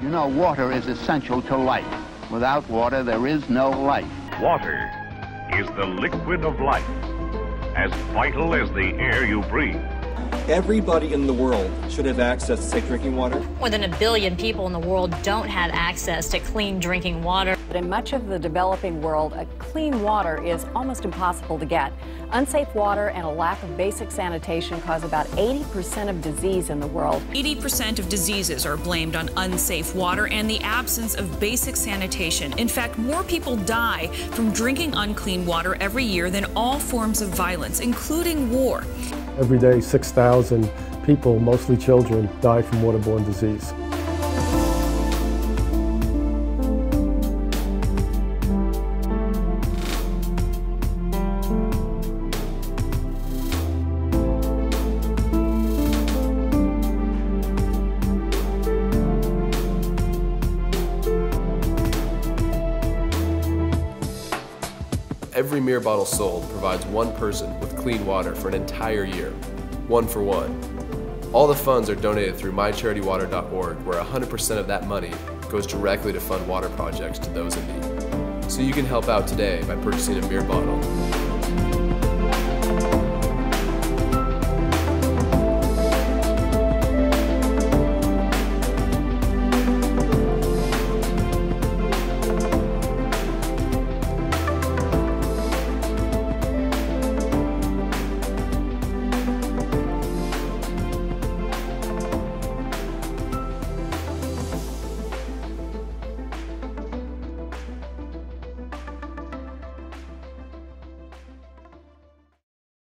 You know, water is essential to life. Without water, there is no life. Water is the liquid of life, as vital as the air you breathe. Everybody in the world should have access to safe drinking water. More than a billion people in the world don't have access to clean drinking water. But in much of the developing world, a clean water is almost impossible to get. Unsafe water and a lack of basic sanitation cause about 80% of disease in the world. 80% of diseases are blamed on unsafe water and the absence of basic sanitation. In fact, more people die from drinking unclean water every year than all forms of violence, including war. Every day, 6,000 people, mostly children, die from waterborne disease. Every MiiR bottle sold provides one person with clean water for an entire year, one for one. All the funds are donated through mycharitywater.org, where 100% of that money goes directly to fund water projects to those in need. So you can help out today by purchasing a MiiR bottle.